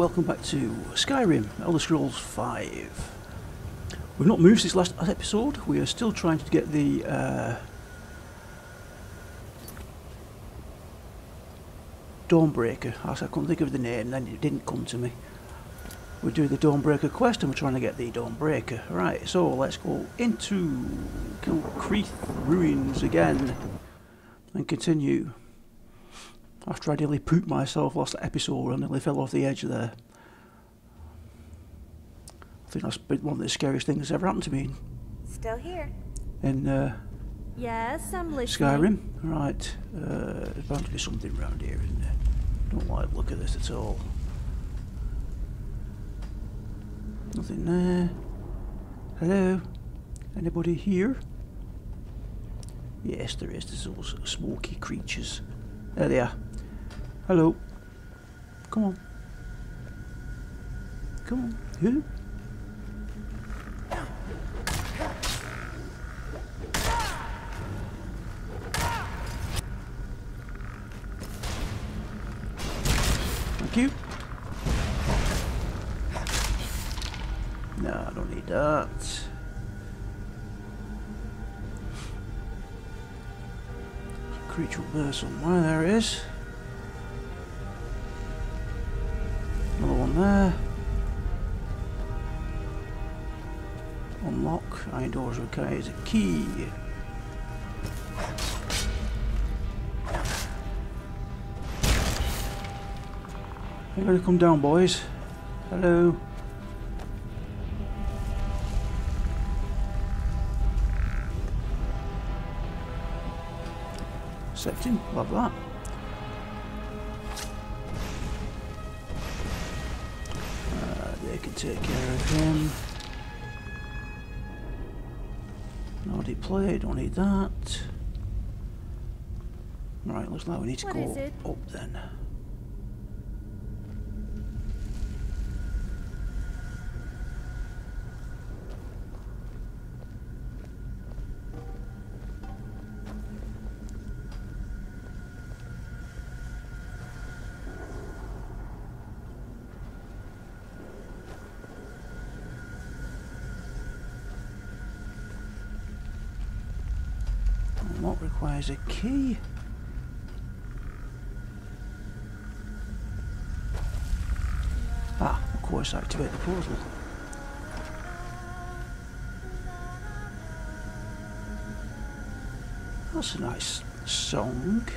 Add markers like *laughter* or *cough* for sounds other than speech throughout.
welcome back to Skyrim, Elder Scrolls 5. We've not moved since last episode, we are still trying to get the uh, Dawnbreaker, I couldn't think of the name, then it didn't come to me. We're doing the Dawnbreaker quest and we're trying to get the Dawnbreaker. Right, so let's go into Kilkreath Ruins again and continue. After I nearly pooped myself last episode and nearly fell off the edge there. I think that's been one of the scariest things that's ever happened to me. Still here. In uh, Yes, I'm listening. Skyrim? Right. Uh, there's bound to be something around here, isn't there? Don't like the look of this at all. Nothing there. Hello? Anybody here? Yes, there is. There's those smoky creatures. There they are. Hello. Come on. Come on. Who? Thank you. No, I don't need that. Creature up there somewhere. There is. There. Unlock. Iron doors. Is a key. You're gonna come down, boys. Hello. Septim, love that. Take care of him. Already played, don't need that. Right, looks like we need to What go up then. What requires a key? Ah, of course, activate the portal. That's a nice song.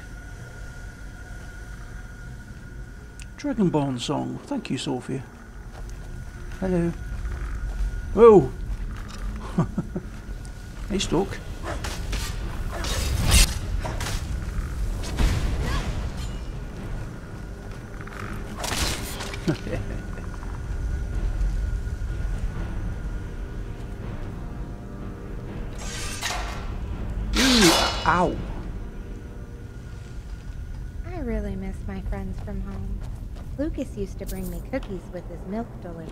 Dragonborn song. Thank you, Sophia. Hello. Whoa! *laughs* hey, stuck. Lucas used to bring me cookies with his milk delivery.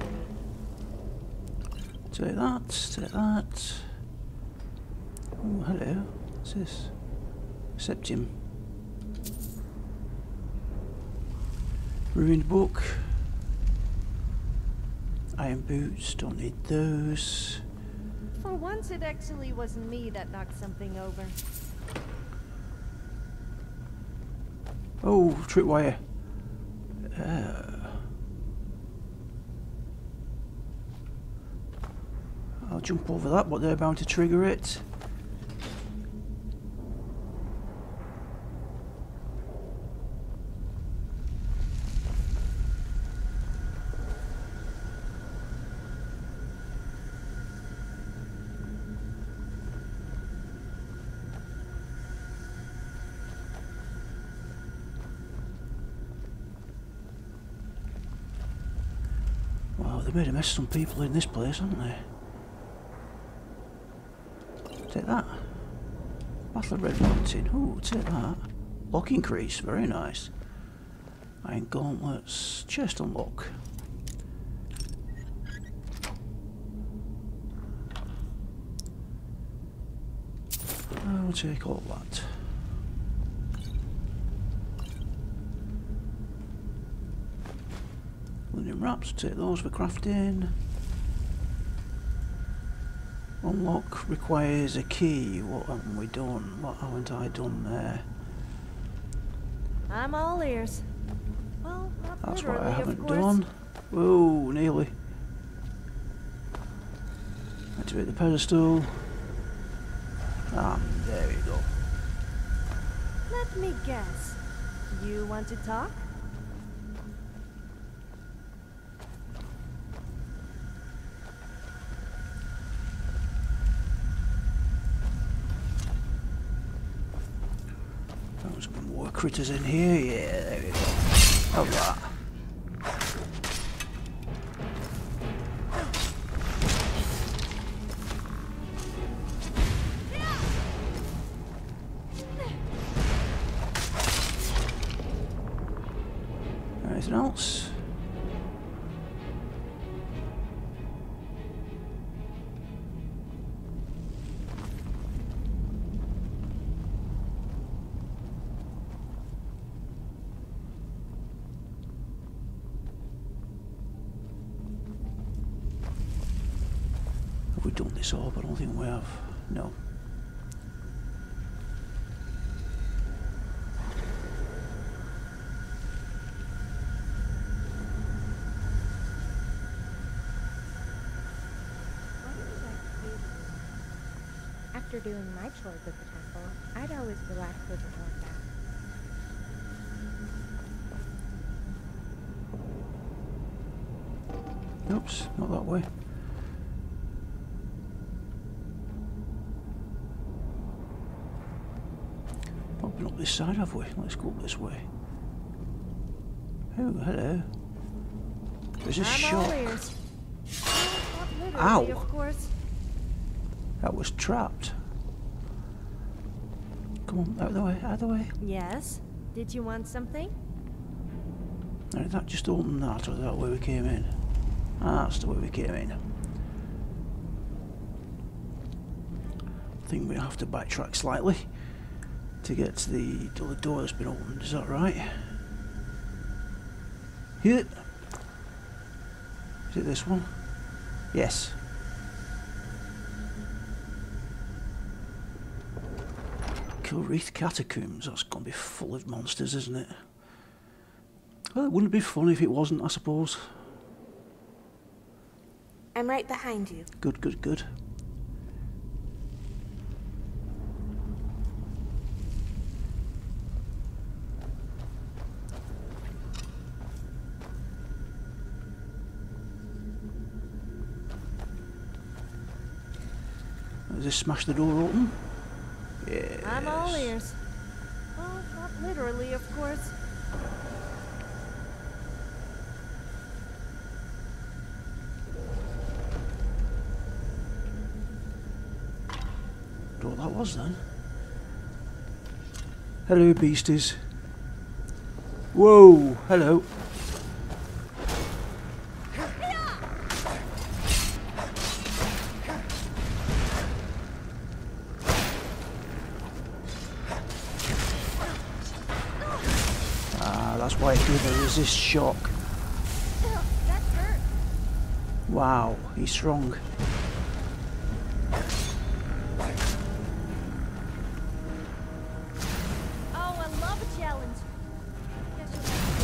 Take that, take that. Oh, hello. What's this? Septim. Ruined book. Iron boots, don't need those. For once, it actually wasn't me that knocked something over. Oh, tripwire. Uh, I'll jump over that, but they're bound to trigger it. Wow, they made a mess of some people in this place, haven't they? Take that. Battle Red Mountain. Oh, take that. Lock increase, very nice. Iron gauntlets, chest unlock. I'll take all that. wraps, take those for crafting. Unlock requires a key. What haven't we done? What haven't I done there? I'm all ears. Well, That's what I haven't done. Whoa, nearly. Activate the pedestal. Ah, there we go. Let me guess. You want to talk? Critters in here. Yeah, there we go. Have Have done this all? But I don't think we have. No. After doing my chores at the temple, I'd always relax over like that. Oops, not that way. Not been up this side, have we? Let's go this way. Oh, hello. There's a I'm all shop. ears. Well, not literally, Ow. of course. That was trapped. Come on, out of the way, out of the way. Yes. Did you want something? Now, that just open that, or is that way we came in? That's the way we came in. I think we have to backtrack slightly to get to the, the door that's been opened. Is that right? Hit it. Is it this one? Yes. Kilkreath Catacombs. That's going to be full of monsters, isn't it? Well, it wouldn't be fun if it wasn't, I suppose. I'm right behind you. Good, good, good. Does this smash the door open? Yes. I'm all ears. Well, not literally, of course. What that was then? Hello, beasties. Whoa, hello. It gave a resist shock. Ugh, that hurt. Wow, he's strong. Oh, I love a challenge. Guess you'll have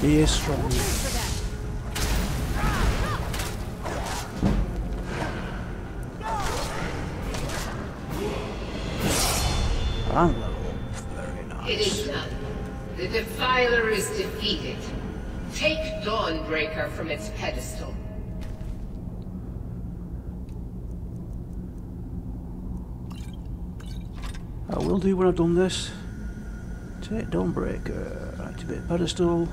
to He is strong. We'll Defiler is defeated. Take Dawnbreaker from its pedestal. I will do when I've done this. Take Dawnbreaker, activate pedestal.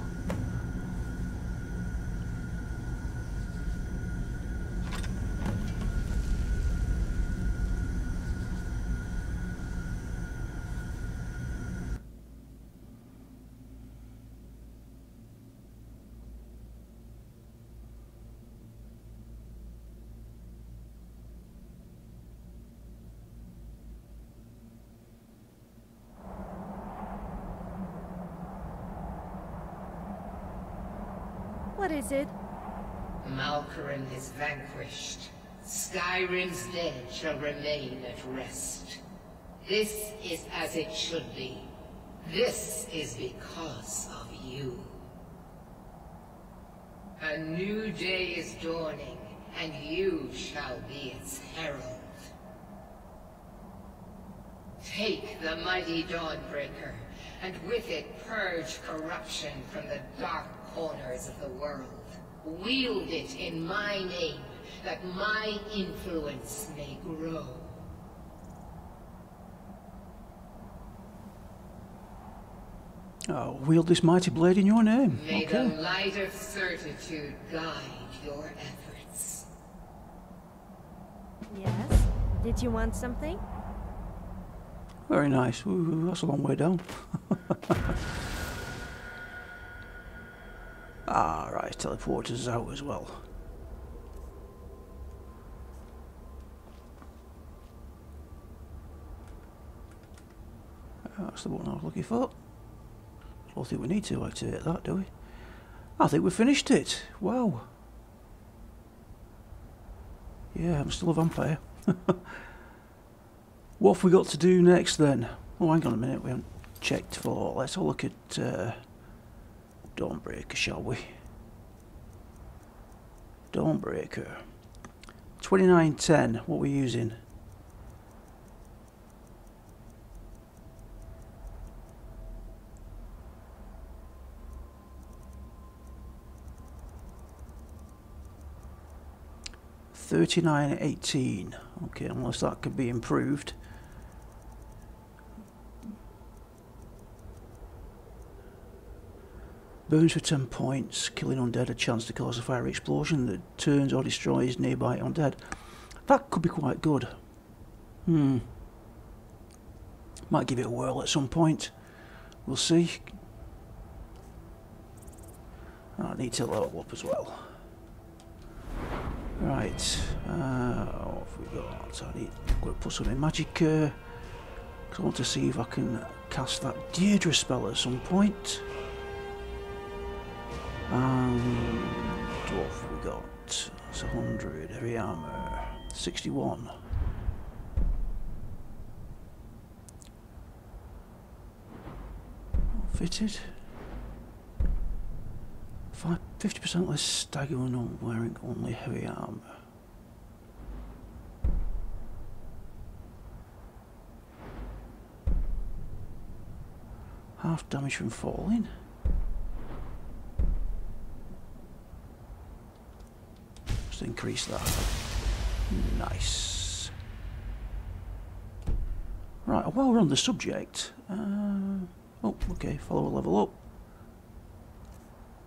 What is it? Malkoran is vanquished. Skyrim's dead shall remain at rest. This is as it should be. This is because of you. A new day is dawning, and you shall be its herald. Take the mighty Dawnbreaker, and with it purge corruption from the dark corners of the world. Wield it in my name, that my influence may grow. Oh, wield this mighty blade in your name. May okay. the light of certitude guide your efforts. Yes? Did you want something? Very nice. Ooh, that's a long way down. *laughs* ah, right. Teleporters out as well. That's the one I was looking for. I Don't think we need to activate that, do we? I think we finished it. Wow. Yeah, I'm still a vampire. *laughs* what have we got to do next then? Oh, hang on a minute. We haven't checked for. Let's have a look at uh, Dawnbreaker, shall we? Dawnbreaker. 2910. What are we using? Thirty-nine eighteen. Okay, unless that could be improved. Burns for 10 points, killing undead a chance to cause a fire explosion that turns or destroys nearby undead. That could be quite good. Hmm. Might give it a whirl at some point. We'll see. I need to level up as well. Right. Uh, what have we got? I need to put some in magic. Uh, I want to see if I can cast that Deirdre spell at some point. And what have we got? It's 100, heavy armour, 61. Fitted. 50% less stagger when wearing only heavy armour. Half damage from falling. That. Nice. Right, while we're on the subject, uh, oh, okay, follow a level up.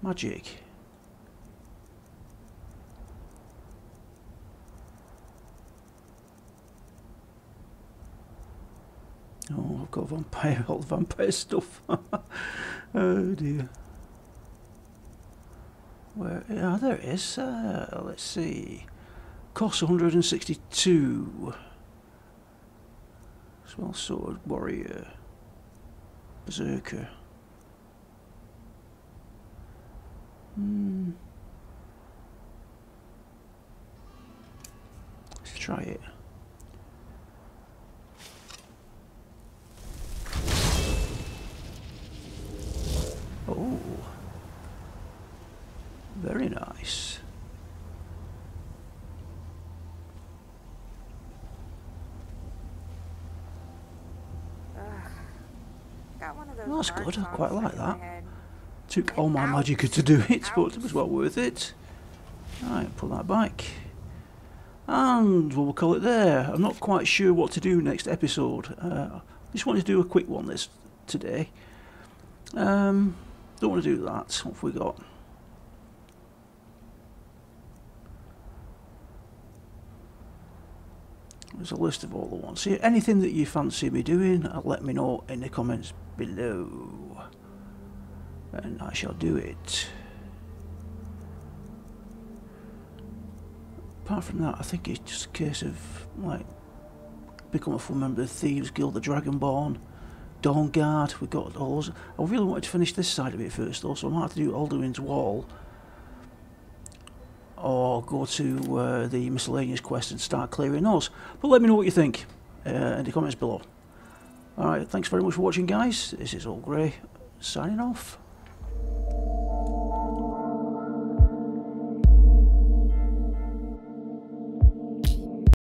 Magic. Oh, I've got vampire, *laughs* vampire stuff. *laughs* oh dear. Where? Yeah, there it is. Uh, let's see. Cost 162. Small sword, warrior, berserker. Hmm. Let's try it. Oh. Very nice. Got one of those Well, that's good, I quite like stuck in my that. Took all my magic to do it, but it was well worth it. Right, pull that back. And we'll call it there. I'm not quite sure what to do next episode. Uh, just wanted to do a quick one this today. Um, don't want to do that. What have we got? There's a list of all the ones. See, anything that you fancy me doing, uh, let me know in the comments below. And I shall do it. Apart from that, I think it's just a case of, like, become a full member of the Thieves Guild, the Dragonborn, Dawn Guard, we've got all those. I really wanted to finish this side of it first though, so I might have to do Alduin's Wall or go to uh, the miscellaneous quest and start clearing those. But let me know what you think uh, in the comments below. Alright, thanks very much for watching guys. This is Olgrey signing off.